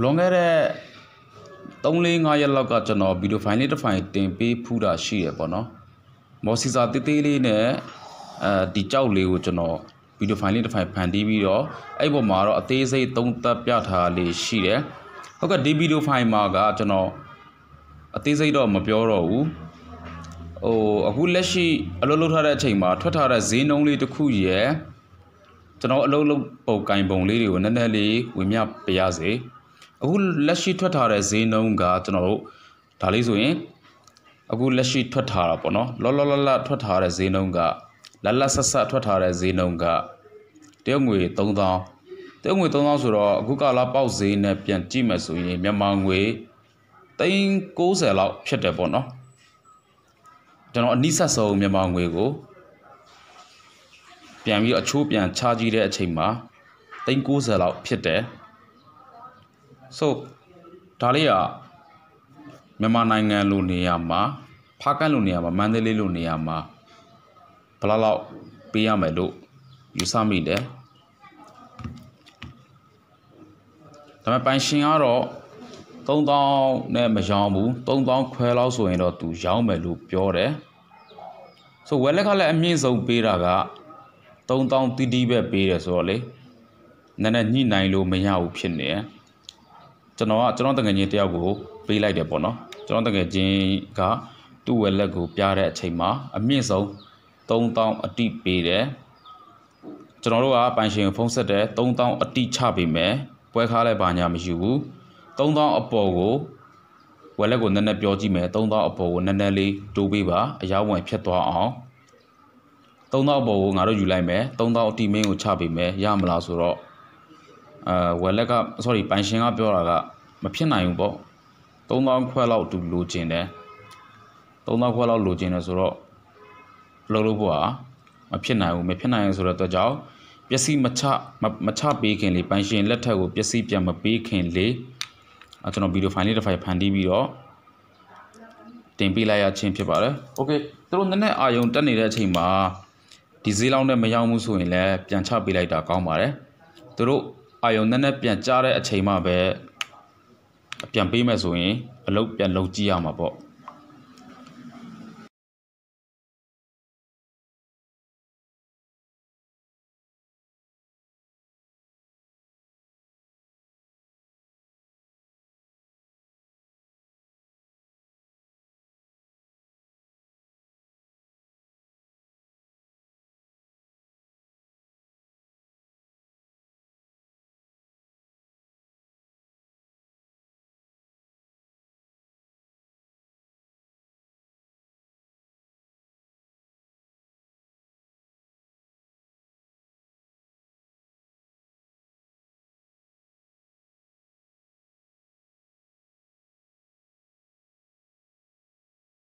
လွန်ခဲ့တဲ့3-4ရက်လောက်ကကျွန်တော်ဗီဒီယိုဖိုင်လေးတစ်ဖိုင်တင်ပေးဖူးတာရှိရပေါ့နော်မော်စီစာတေးသေးလေးနဲ့အဲဒီကြောက်လေးကိုကျွန်တော်ဗီဒီယိုဖိုင်လေးတစ်ဖိုင်ဖန်တီးပြီးတော့အဲ့ပေါ်မှာတော့အသေးစိတ်သုံးသပ်ပြထားလေးရှိတယ်ဟုတ်ကဲ့ဒီဗီဒီယိုဖိုင်မှာကကျွန်တော်အသေးစိတ်တော့မပြောတော့ဘူးဟိုအခုလက်ရှိအလုပ်လုပ်ထားတဲ့အချိန်မှာထွက်ထားတဲ့ဈေးနှုန်းလေးတစ်ခုရယ်ကျွန်တော်အလုပ်လုပ်ပုံကင်ပုံလေးတွေကိုနည်းနည်းလေးဝင်မြပြရစေ အခုလက်ရှိထွက်ထားတဲ့ဈေးနှုန်းကကျွန်တော်တို့ဒါလေးဆိုရင်အခုလက်ရှိထွက်ထားတာပေါ့နော်လောလောလတ်လတ်ထွက်ထားတဲ့ဈေးနှုန်းကလက်လက်ဆက်ဆက်ထွက်ထားတဲ့ဈေးနှုန်းကတရုတ်ငွေ3000တရုတ်ငွေ3000ဆိုတော့အခုကာလပေါက်ဈေးနဲ့ပြန်ကြည့်မယ်ဆိုရင်မြန်မာငွေ390လောက်ဖြစ်တယ်ပေါ့နော်ကျွန်တော်အနိစ္စဆုံးမြန်မာငွေကိုပြန်ပြီးအချိုးပြန်ချကြည့်တဲ့အချိန်မှာ390လောက်ဖြစ်တယ် ဆိုဒါလေးကမြန်မာနိုင်ငံလိုနေရာမှာဖားကန့်လိုနေရာမှာမန္တလေးလိုနေရာမှာဘယ်လောက်လောက်ပေးရမယ်လို့ယူဆမိတယ်ဒါပေမဲ့ပိုင်ရှင်ကတော့3000နဲ့မရောင်းဘူး3000ခွဲလောက်ဆိုရင်တော့သူရောင်းမယ်လို့ပြောတယ်ဆိုဝယ်လက်ကလည်းအမြင့်ဆုံးပေးတာက3000တီးတီးပဲပေးတယ်ဆိုတော့လေနည်းနည်းညှိနိုင်လို့မရဘူးဖြစ်နေတယ် ကျွန်တော်ကကျွန်တော်တငယ်ချင်းတယောက်ကိုပေးလိုက်တယ်ပေါ့နော်ကျွန်တော်တငယ်ချင်းကသူ့ဝယ်လက်ကိုပြတဲ့အချိန်မှာအမြင့်ဆုံး3000အတိပေးတယ်ကျွန်တော်တို့ကပိုင်ရှင်ဖုန်းဆက်တယ်3000အတိချပေးမယ်ပွဲခါလည်းဘာညာမရှိဘူး3000အပေါ်ကိုဝယ်လက်ကိုနည်းနည်းပြောကြည့်မယ်3000အပေါ်ကိုနည်းနည်းလေးတိုးပေးပါအယောက်ဝင်ဖြတ်သွားအောင်3000အပေါ်ကိုငါတို့ယူလိုက်မယ်3000အတိမင်းကိုချပေးမယ်ရမလားဆိုတော့ အဲဝယ်လက်က sorry ပိုင်ရှင်ကပြောတာကမဖြစ်နိုင်ဘူးပေါ့3000ခွဲလောက်သူလိုချင်တယ်3000ခွဲလောက်လိုချင်တယ်ဆိုတော့လုံးလို့ပေါ့ဟာမဖြစ်နိုင်ဘူးမဖြစ်နိုင်ဆိုတော့တော့ကြောင့်ပျက်စီးမချမချပေးခင်လေပိုင်ရှင်လက်ထက်ကိုပျက်စီးပြန်မပေးခင်လေအကျွန်တော်ဗီဒီယိုဖိုင်လေးတစ်ဖိုင်ဖန်တီးပြီးတော့တင်ပြလိုက်ရခြင်းဖြစ်ပါတယ်။ Okay သူတို့နည်းနည်းအာယုံတက်နေတဲ့အချိန်မှာဒီဈေးလောက်နဲ့မရောက်ဘူးဆိုရင်လည်းပြန်ချပေးလိုက်တာကောင်းပါတယ်။သူတို့ အာယုံနည်းနည်းပြန်ကြားတဲ့အချိန်မှပဲပြန်ပေးမယ်ဆိုရင်အလုပ်ပြန်လုပ်ကြည့်ရမှာပေါ့